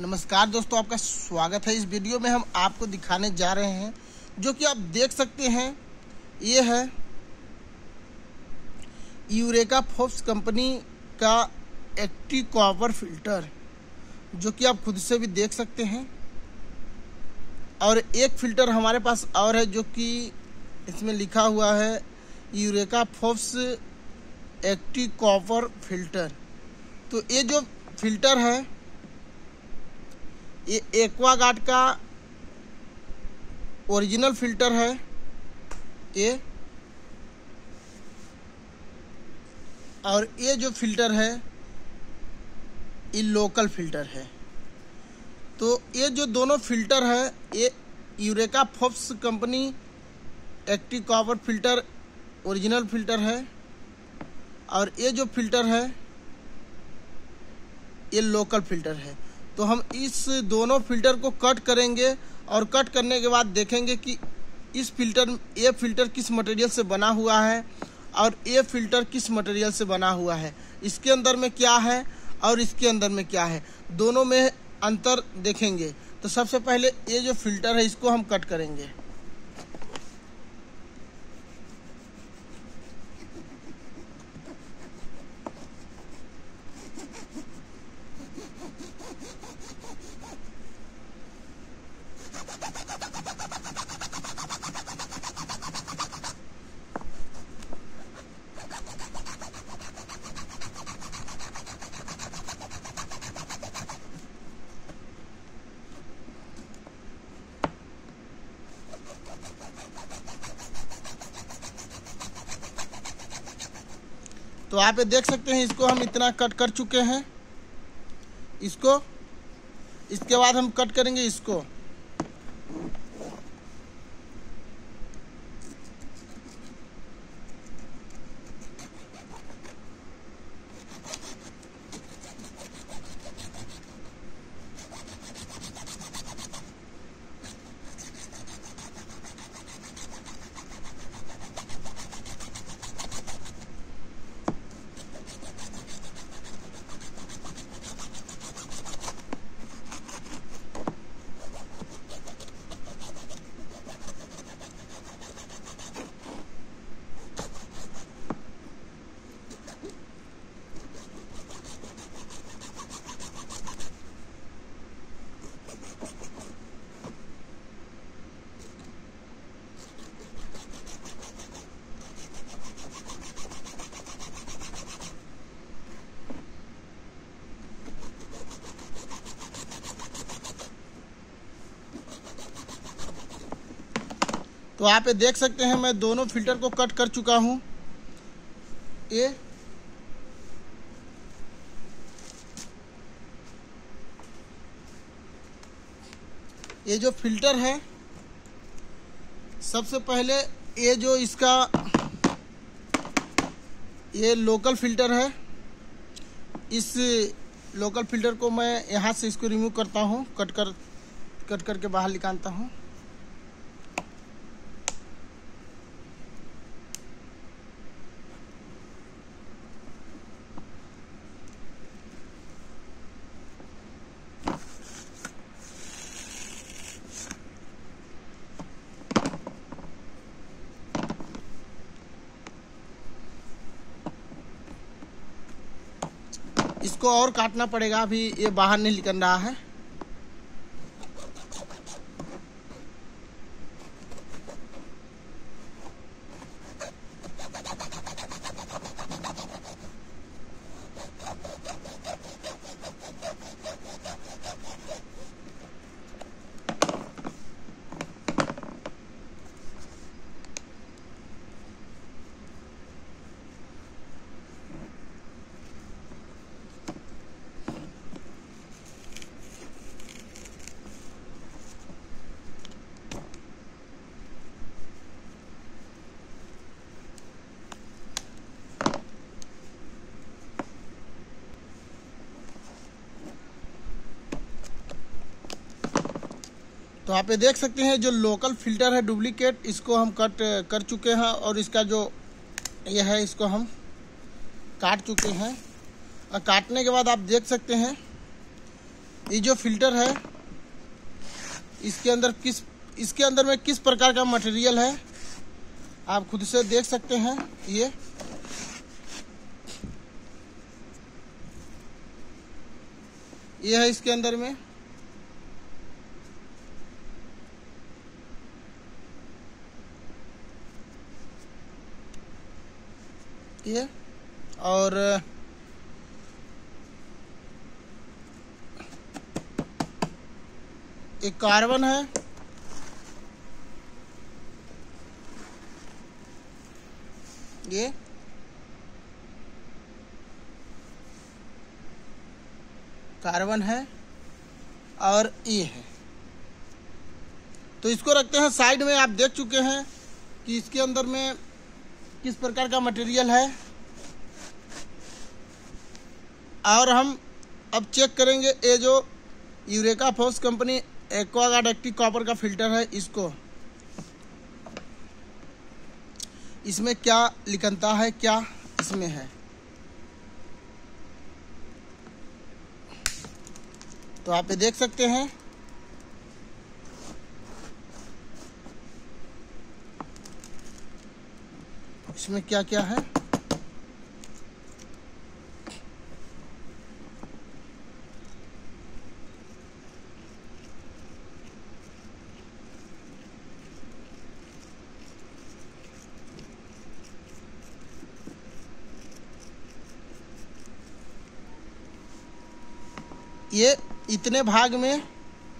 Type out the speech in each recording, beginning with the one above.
नमस्कार दोस्तों, आपका स्वागत है इस वीडियो में हम आपको दिखाने जा रहे हैं, जो कि आप देख सकते हैं। ये है यूरेका फोप्स कंपनी का एक्टिव कॉपर फ़िल्टर, जो कि आप खुद से भी देख सकते हैं। और एक फ़िल्टर हमारे पास और है, जो कि इसमें लिखा हुआ है, Eureka Forbes active copper filter. तो ये जो फ़िल्टर है ये एक्वागार्ड का ओरिजिनल फ़िल्टर है। ये। और ये जो फ़िल्टर है, ये लोकल फ़िल्टर है। तो ये जो दोनों फ़िल्टर है, ये Eureka Forbes company active copper filter, original filter है। और ये जो फ़िल्टर है, ये लोकल फ़िल्टर है। तो हम इस दोनों फ़िल्टर को कट करेंगे और कट करने के बाद देखेंगे कि इस फ़िल्टर, ये फ़िल्टर किस मटेरियल से बना हुआ है और ये फ़िल्टर किस मटेरियल से बना हुआ है। इसके अंदर में क्या है और इसके अंदर में क्या है। दोनों में अंतर देखेंगे। तो सबसे पहले ये जो फ़िल्टर है, इसको हम कट करेंगे। तो आप ये देख सकते हैं, इसको हम इतना कट कर चुके हैं। इसको, इसके बाद हम कट करेंगे इसको। तो आप ये देख सकते हैं, मैं दोनों फ़िल्टर को कट कर चुका हूँ। ये। ये जो फ़िल्टर है, सबसे पहले ये जो इसका, ये लोकल फ़िल्टर है, इस लोकल फ़िल्टर को मैं यहाँ से इसको रिमूव करता हूँ कट कर कट करके बाहर निकालता हूँ। इसको और काटना पड़ेगा। अभी ये बाहर नहीं निकल रहा है। तो आप ये देख सकते हैं जो लोकल फ़िल्टर है डुप्लीकेट इसको हम कट कर चुके हैं और इसका जो यह है, इसको हम काट चुके हैं। और काटने के बाद आप देख सकते हैं, ये जो फ़िल्टर है, इसके अंदर किस, इसके अंदर में किस प्रकार का मटेरियल है, आप खुद से देख सकते हैं, ये। ये है इसके अंदर में। ये और, एक कार्बन है। ये। कार्बन है और ये है। तो इसको रखते हैं साइड में, आप देख चुके हैं कि इसके अंदर में किस प्रकार का मटेरियल है? और हम अब चेक करेंगे ये जो Eureka Forbes company Aquaguard active copper का फ़िल्टर है इसको। इसमें क्या लिखनता है, क्या इसमें है? तो आप ये देख सकते हैं। इसमें क्या क्या है? ये इतने भाग में,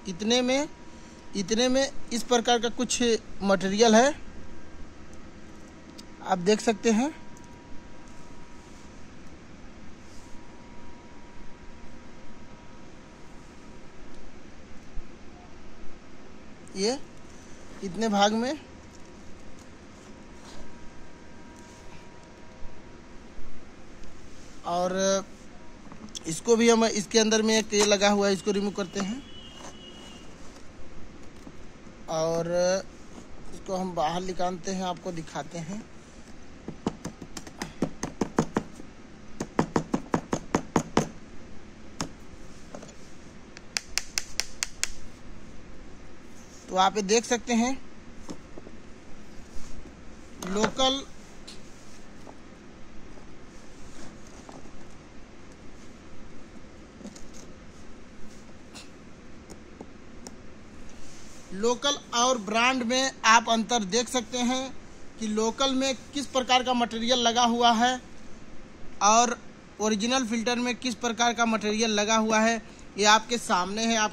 इतने में इतने में इस प्रकार का कुछ मटेरियल है। आप देख सकते हैं। ये इतने भाग में और इसको भी हम इसके अंदर में एक ये लगा हुआ है, इसको रिमूव करते हैं। और इसको हम बाहर निकालते हैं, आपको दिखाते हैं। तो आप ये देख सकते हैं। लोकल लोकल और ब्रांड में आप अंतर देख सकते हैं कि लोकल में किस प्रकार का मटेरियल लगा हुआ है और ओरिजिनल फ़िल्टर में किस प्रकार का मटेरियल लगा हुआ है। ये आपके सामने है, आप